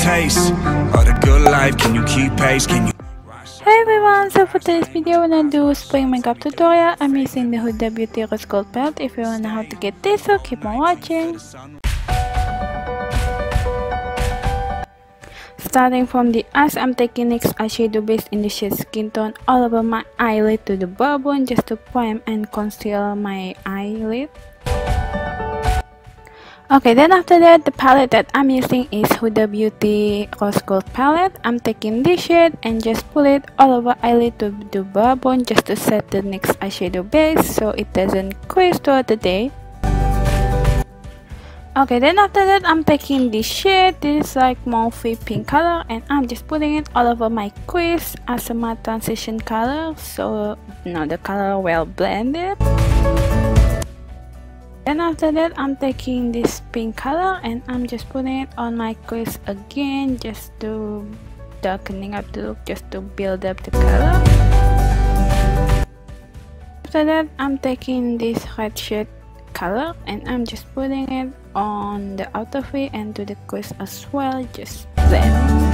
taste of the good life? Can you keep pace? Can you? Hey everyone, so for today's video, I'm gonna do a spring makeup tutorial. I'm using the Huda Beauty Rose Gold Palette. If you wanna know how to get this, so keep on watching. Starting from the eyes, I'm taking NYX eyeshadow base in the shade Skin Tone all over my eyelid to the brow bone just to prime and conceal my eyelid. Okay, then after that, the palette that I'm using is Huda Beauty Rose Gold palette. I'm taking this shade and just pull it all over eyelid to brow bone just to set the next eyeshadow base so it doesn't crease throughout the day. Okay, then after that, I'm taking this shade. This is like mauvey pink color and I'm just putting it all over my crease as a matte transition color so know the color well blended. Then after that, I'm taking this pink color and I'm just putting it on my crease again just to darkening up the look, just to build up the color. After that, I'm taking this red shade color and I'm just putting it on the outer V and to the crease as well, just blend.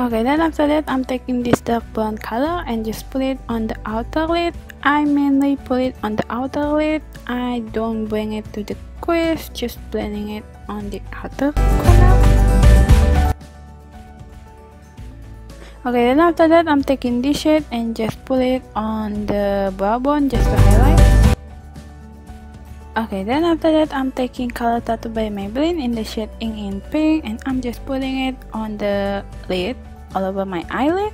Okay, then after that, I'm taking this dark brown color and just put it on the outer lid I mainly put it on the outer lid. I don't bring it to the crease, just blending it on the outer corner. Okay, then after that, I'm taking this shade and just put it on the brow bone just to highlight. Okay, then after that, I'm taking Color Tattoo by Maybelline in the shade Inked in Pink and I'm just putting it on the lid all over my eyelid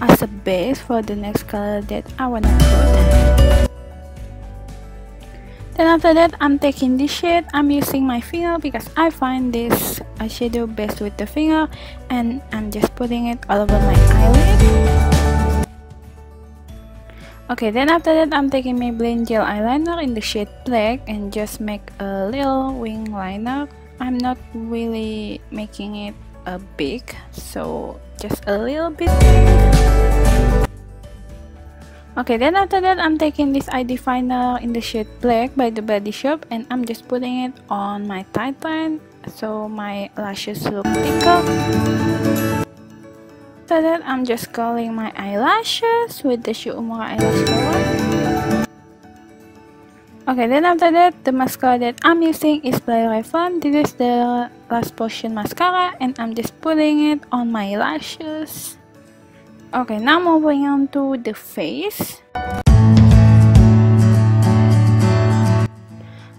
as a base for the next color that I wanna put. Then after that, I'm taking this shade. I'm using my finger because I find this eyeshadow best with the finger and I'm just putting it all over my eyelid. Okay, then after that, I'm taking Maybelline Gel Eyeliner in the shade Black and just make a little wing liner. I'm not really making it a big, so just a little bit. Okay then after that i'm taking this eye definer in the shade black by the body shop and i'm just putting it on my tight line so my lashes look thicker after that i'm just curling my eyelashes with the Shu Uemura eyelash curler Okay, then after that, the mascara that I'm using is By Revlon. This is the Lash Potion mascara and I'm just putting it on my lashes. Okay, now moving on to the face.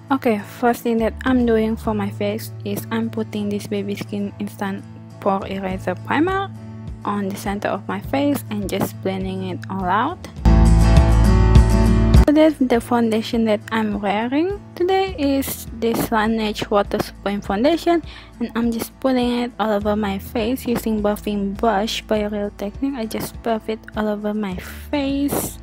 Okay, first thing that I'm doing for my face is I'm putting this Baby Skin Instant Pore Eraser Primer on the center of my face and just blending it all out. Today the foundation that I'm wearing today is this Laneige Water Supreme Foundation and I'm just putting it all over my face using buffing brush by Real Technique. I just buff it all over my face.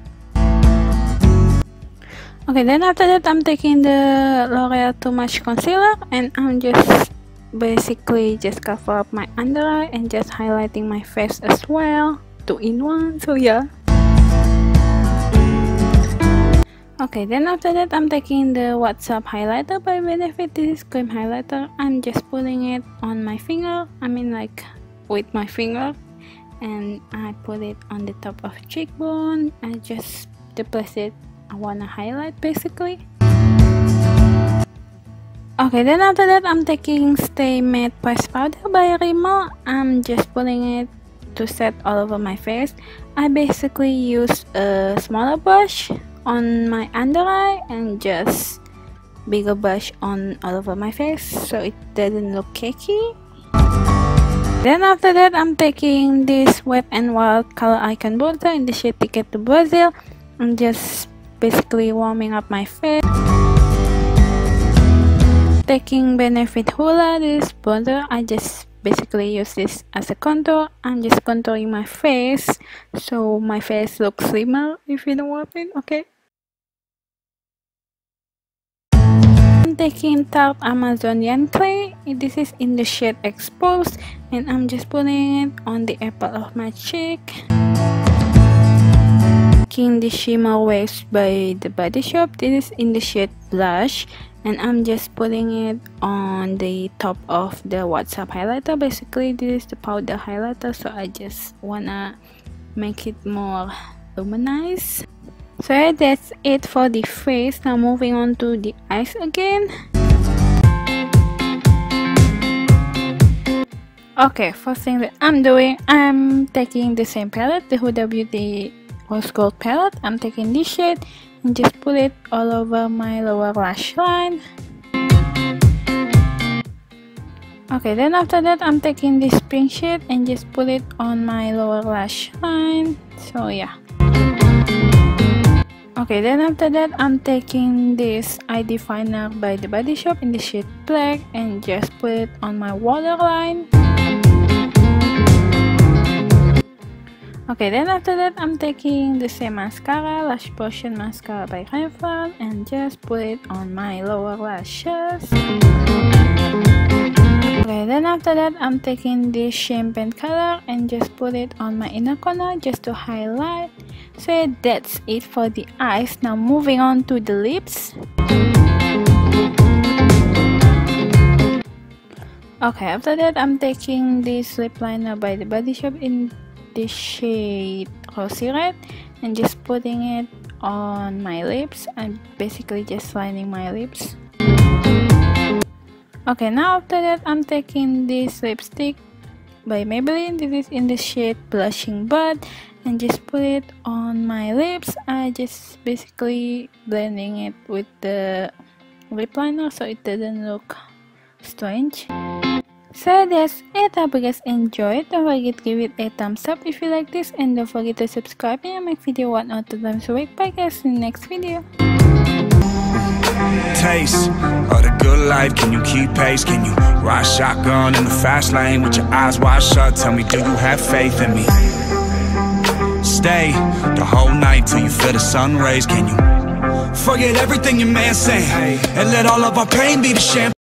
Okay, then after that I'm taking the L'Oreal True Match Concealer and I'm just basically just cover up my under eye and just highlighting my face as well. Two in one, so yeah. Okay, then after that, I'm taking the Watts Up highlighter by Benefit. This is cream highlighter. I'm just putting it on my finger. I mean like with my finger. And I put it on the top of cheekbone. I just to place it, I wanna highlight basically. Okay, then after that, I'm taking Stay Matte Press Powder by Rimmel. I'm just putting it to set all over my face. I basically use a smaller brush on my under eye and just bigger brush on all over my face so it doesn't look cakey. Then after that I'm taking this Wet and Wild color icon bronzer in the shade Ticket to Brazil. I'm just basically warming up my face. Taking Benefit Hoola this bronzer I just basically use this as a contour. I'm just contouring my face. So my face looks slimmer if you know what I mean okay? I'm taking Tarte Amazonian clay. This is in the shade exposed. And I'm just putting it on the apple of my cheek. Taking the shimmer waves by the body shop. This is in the shade blush and I'm just putting it on the top of the Watts Up highlighter. Basically this is the powder highlighter so I just wanna make it more luminous. So yeah, that's it for the face. Now moving on to the eyes again. Okay first thing that I'm doing I'm taking the same palette the Huda Beauty rose gold palette. I'm taking this shade and just put it all over my lower lash line. Okay then after that I'm taking this pink shade and just put it on my lower lash line. So yeah. Okay then after that I'm taking this eye definer by the body shop in the shade black and just put it on my waterline Okay, then after that, I'm taking the same mascara, Lash Potion Mascara by Revlon, and just put it on my lower lashes. Okay, then after that, I'm taking this champagne color and just put it on my inner corner just to highlight. So that's it for the eyes. Now moving on to the lips. Okay, after that, I'm taking this lip liner by the Body Shop in this shade rosy red and just putting it on my lips. And basically just lining my lips. Okay now after that i'm taking this lipstick by maybelline. This is in the shade blushing bud. And just put it on my lips. I just basically blending it with the lip liner so it doesn't look strange so it. I hope you guys enjoyed. Don't forget to give it a thumbs up if you like this and don't forget to subscribe and make video one or two times a week. Bye guys in the next video. Taste of the good life, can you keep pace? Can you ride shotgun in the fast lane with your eyes wide shut? Tell me, do you have faith in me? Stay the whole night till you feel the sun rays. Can you forget everything your man saying and let all of our pain be the champagne?